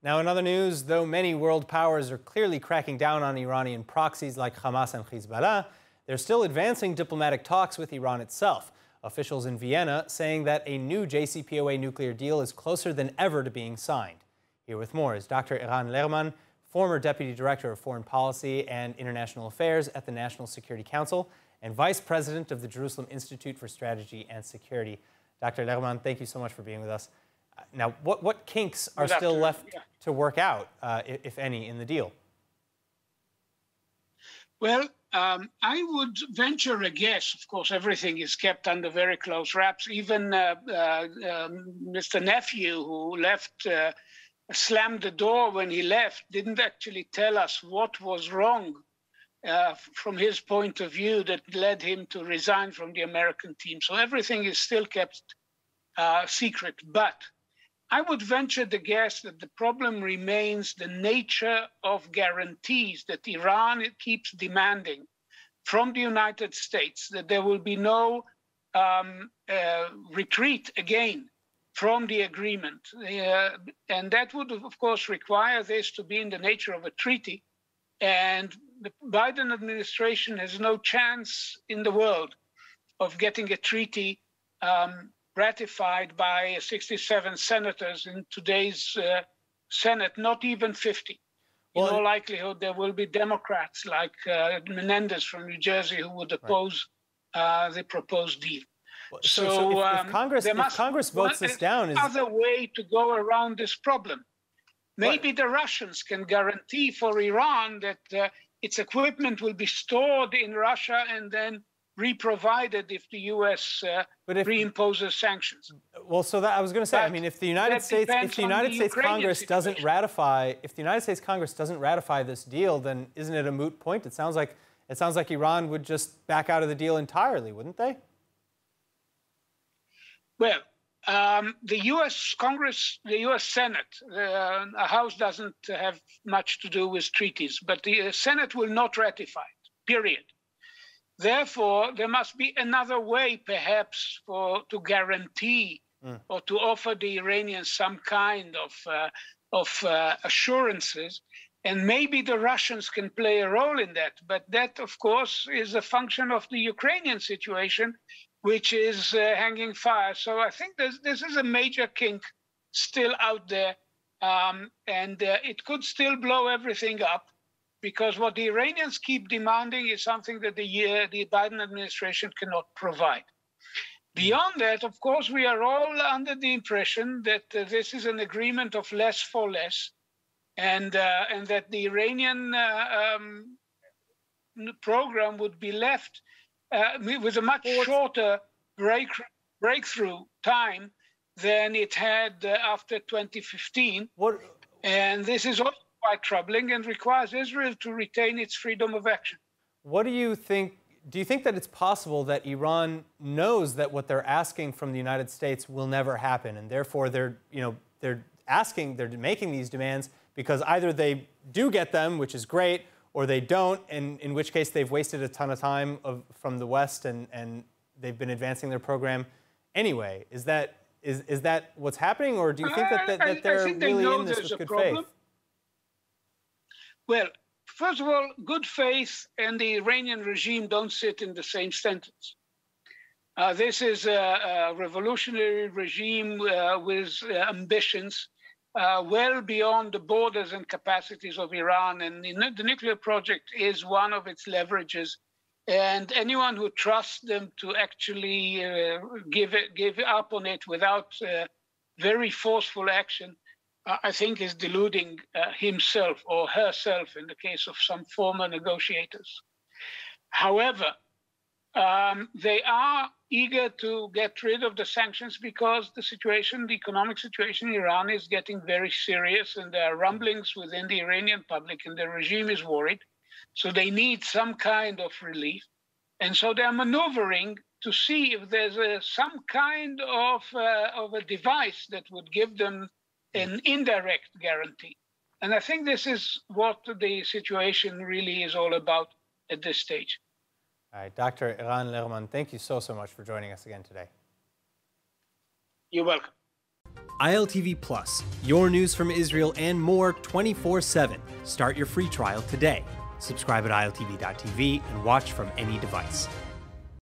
Now, in other news, though many world powers are clearly cracking down on Iranian proxies like Hamas and Hezbollah, they're still advancing diplomatic talks with Iran itself. Officials in Vienna saying that a new JCPOA nuclear deal is closer than ever to being signed. Here with more is Dr. Eran Lerman, former Deputy Director of Foreign Policy and International Affairs at the National Security Council and Vice President of the Jerusalem Institute for Strategy and Security. Dr. Lerman, thank you so much for being with us. Now, what, what kinks are still left yeah. to work out, uh, if any, in the deal? Well, um, I would venture a guess. Of course, everything is kept under very close wraps. Even uh, uh, Mr. Um, Nephew, who left, uh, slammed the door when he left, didn't actually tell us what was wrong uh, from his point of view that led him to resign from the American team. So everything is still kept uh, secret. But I would venture the guess that the problem remains the nature of guarantees that Iran keeps demanding from the United States that there will be no um, uh, retreat again from the agreement. Uh, and that would, of course, require this to be in the nature of a treaty. And the Biden administration has no chance in the world of getting a treaty um, ratified by 67 senators in today's uh, Senate, not even 50. In all likelihood, there will be Democrats like uh, Menendez from New Jersey who would oppose right. uh, the proposed deal. so, so, so if, um, if, Congress, if Congress votes this down, is another way to go around this problem. Maybe what? the Russians can guarantee for Iran that uh, its equipment will be stored in Russia and then reprovided if the U.S. Uh, if, reimposes sanctions. Well, so that I was going to say. But I mean, if the United States, if the United the States Ukrainian Congress situation. doesn't ratify, if the United States Congress doesn't ratify this deal, then isn't it a moot point? It sounds like it sounds like Iran would just back out of the deal entirely, wouldn't they? Well, um, the U.S. Congress, the U.S. Senate, the uh, House doesn't have much to do with treaties, but the uh, Senate will not ratify it. Period. Therefore, there must be another way, perhaps, for to guarantee mm. or to offer the Iranians some kind of uh, of uh, assurances. And maybe the Russians can play a role in that. But that, of course, is a function of the Ukrainian situation, which is uh, hanging fire. So I think this, this is a major kink still out there. Um, and uh, it could still blow everything up because what the Iranians keep demanding is something that the, uh, the Biden administration cannot provide. Beyond that, of course, we are all under the impression that uh, this is an agreement of less for less, and uh, and that the Iranian uh, um, program would be left uh, with a much shorter break, breakthrough time than it had uh, after 2015. What? And this is also quite troubling and requires Israel to retain its freedom of action. What do you think? Do you think that it's possible that Iran knows that what they're asking from the United States will never happen, and therefore they're, you know, they're asking, they're making these demands because either they do get them, which is great, or they don't, and in which case they've wasted a ton of time of, from the West and, and they've been advancing their program anyway. Is that is, is that what's happening, or do you think that, that, that they're really in this with good problem. faith? Well, first of all, good faith and the Iranian regime don't sit in the same sentence. Uh, this is a, a revolutionary regime uh, with uh, ambitions uh, well beyond the borders and capacities of Iran. And the, the nuclear project is one of its leverages. And anyone who trusts them to actually uh, give, it, give up on it without uh, very forceful action I think, is deluding uh, himself or herself in the case of some former negotiators. However, um, they are eager to get rid of the sanctions because the situation, the economic situation in Iran is getting very serious, and there are rumblings within the Iranian public, and the regime is worried. So they need some kind of relief. And so they're maneuvering to see if there's a, some kind of, uh, of a device that would give them an indirect guarantee. And I think this is what the situation really is all about at this stage. All right, Dr. Eran Lerman, thank you so, so much for joining us again today. You're welcome. ILTV Plus, your news from Israel and more 24 7. Start your free trial today. Subscribe at ILTV.tv and watch from any device.